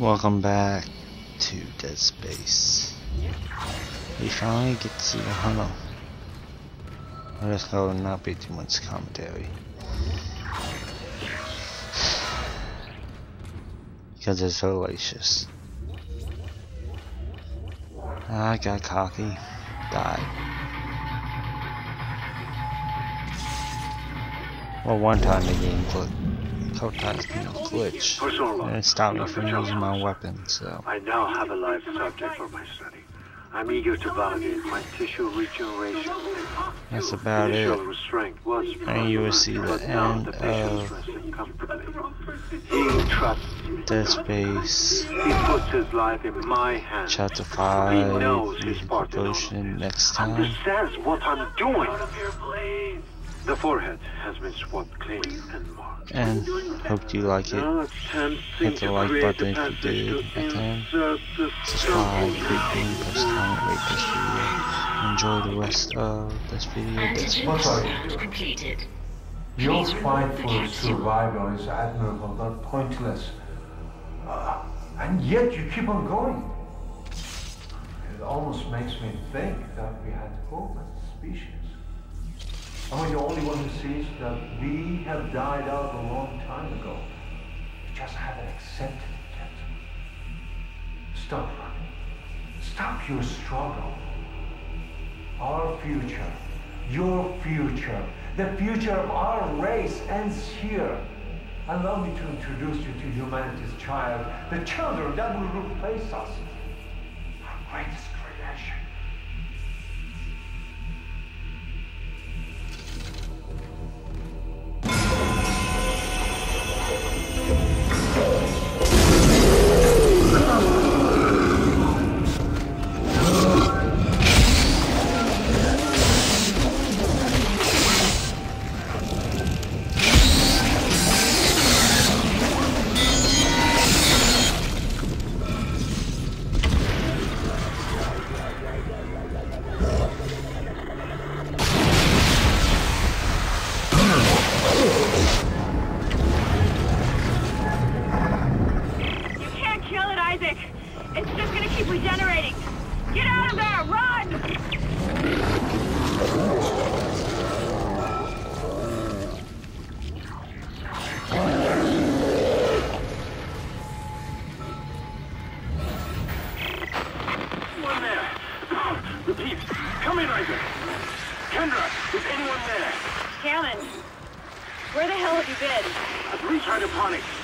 Welcome back to Dead Space. We finally get to see the Hunter. This will not be too much commentary. Because it's hellacious. I got cocky. Died. Well, one time the game glitched. Couple times glitch. And stopped me from using my weapon, so. I now have a live subject for my study. I'm eager to validate my tissue regeneration. That's about it. And you will see the end of Dead Space Chapter 5 using Propulsion next time. Understands what I'm doing. The forehead has been swabbed clean and marked. And hope you like it. Hit the like button if you did. And subscribe, rate, press comment, rate this video. Enjoy the rest of this video. This was completed. Your fight for survival is admirable but pointless. Uh, and yet you keep on going. It almost makes me think that we had hope as a species. Am I the only one who sees that we have died out a long time ago? We just haven't accepted it yet. Stop running. Stop your struggle. Our future, your future, the future of our race ends here. Allow me to introduce you to humanity's child, the children that will replace us. Our greatest It's just gonna keep regenerating. Get out of there! Run! Repeat. Come in, Isaac. Kendra, is anyone there? Cameron, where the hell have you been? I've to hydroponics.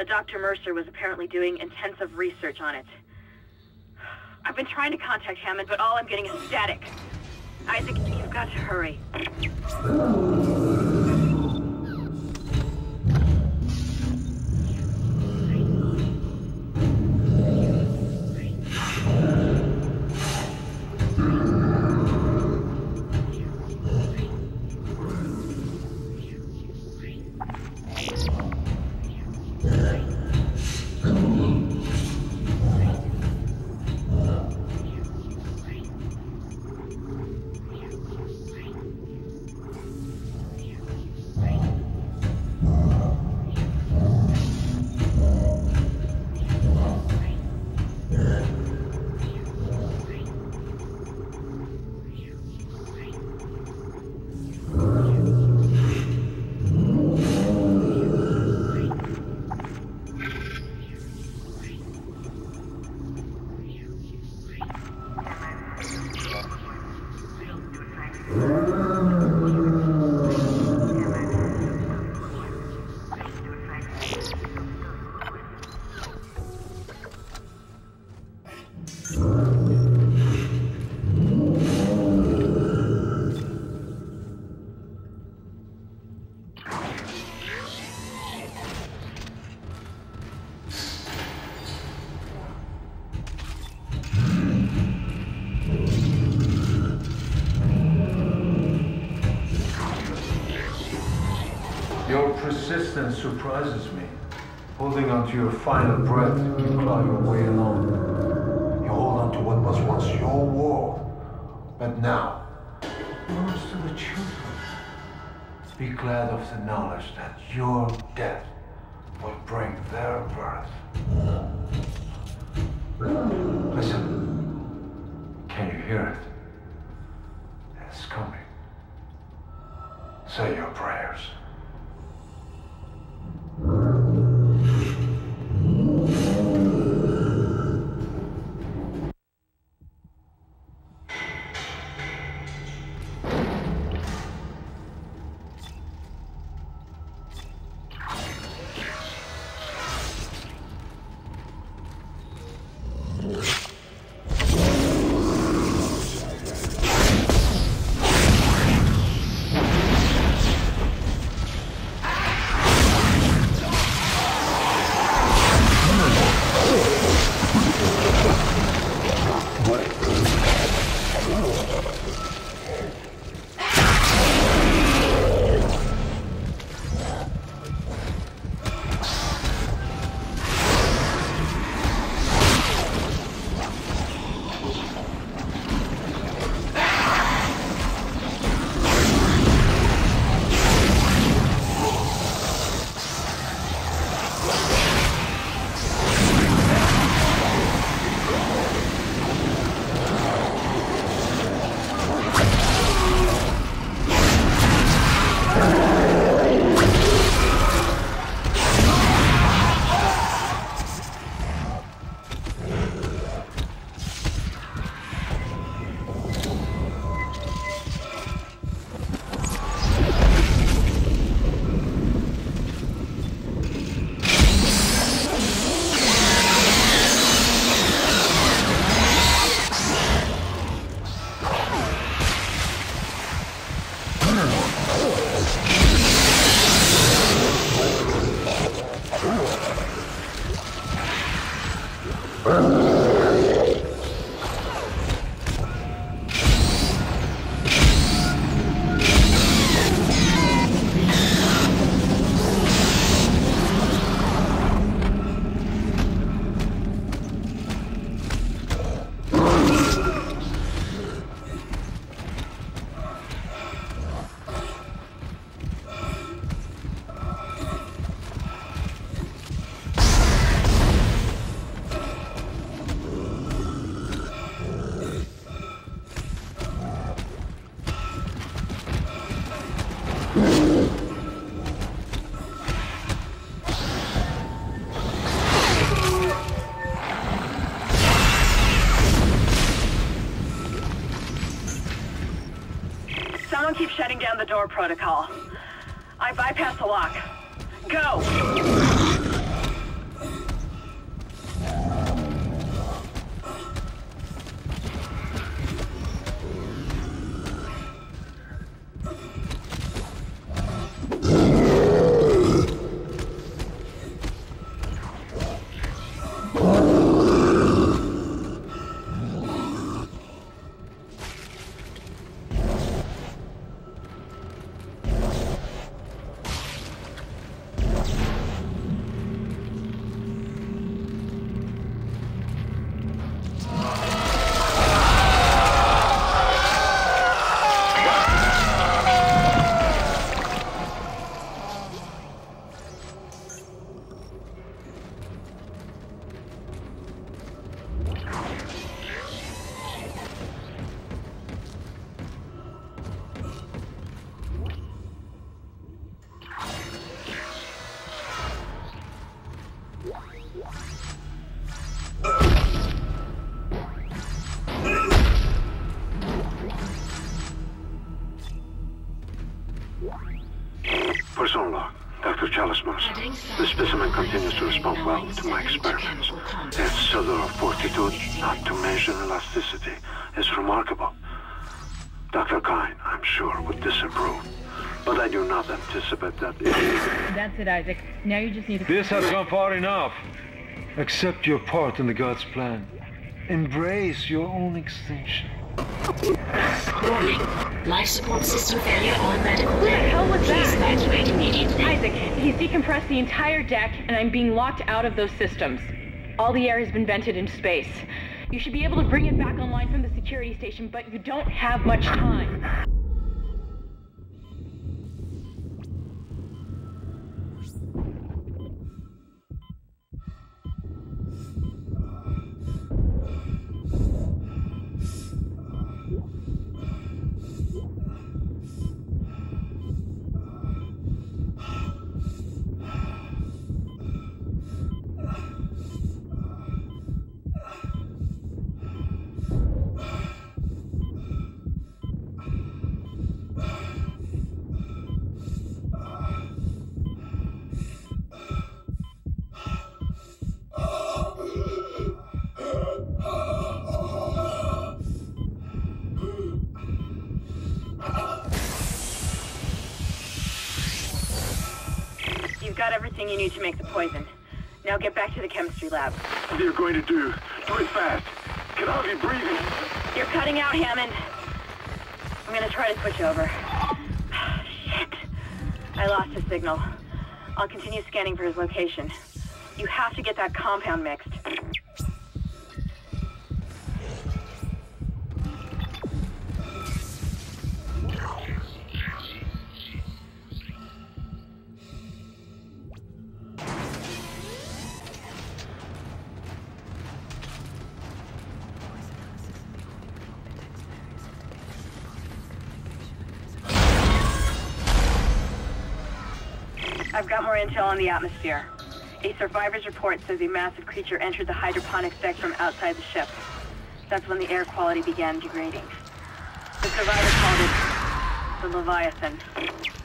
A Dr. Mercer was apparently doing intensive research on it. I've been trying to contact Hammond, but all I'm getting is static. Isaac, you've got to hurry. Persistence surprises me. Holding on to your final breath, you claw your way along. You hold on to what was once your world, but now belongs to the children. Be glad of the knowledge that your death will bring their birth. Listen. Can you hear it? It's coming. Say your prayers. Shutting down the door protocol. I bypassed the lock. Go! The specimen continues to respond well to my experiments. Its cellular fortitude, not to mention elasticity, is remarkable. Dr. Kyne, I'm sure, would disapprove. But I do not anticipate that it... That's it, Isaac. Now you just need to. This has gone far enough. Accept your part in the God's plan. Embrace your own extinction. Warning. Life support system failure on medical the hell was Please that? evacuate immediately. Isaac, he's decompressed the entire deck, and I'm being locked out of those systems. All the air has been vented into space. You should be able to bring it back online from the security station, but you don't have much time. Everything you need to make the poison. Now get back to the chemistry lab. What are you going to do? Do it fast. Can hardly breathe. You're cutting out, Hammond. I'm gonna try to switch over. Shit. I lost his signal. I'll continue scanning for his location. You have to get that compound mixed. More intel on the atmosphere. A survivor's report says a massive creature entered the hydroponic deck from outside the ship. That's when the air quality began degrading. The survivor called it the Leviathan.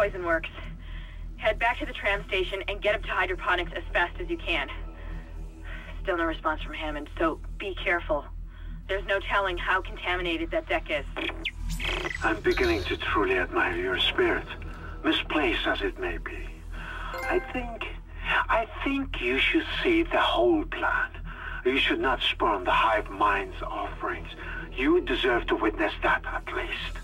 Poison works. Head back to the tram station and get up to hydroponics as fast as you can. Still no response from Hammond, so be careful. There's no telling how contaminated that deck is. I'm beginning to truly admire your spirit, misplaced as it may be. I think, I think you should see the whole plan. You should not spurn the hive mind's offerings. You deserve to witness that at least.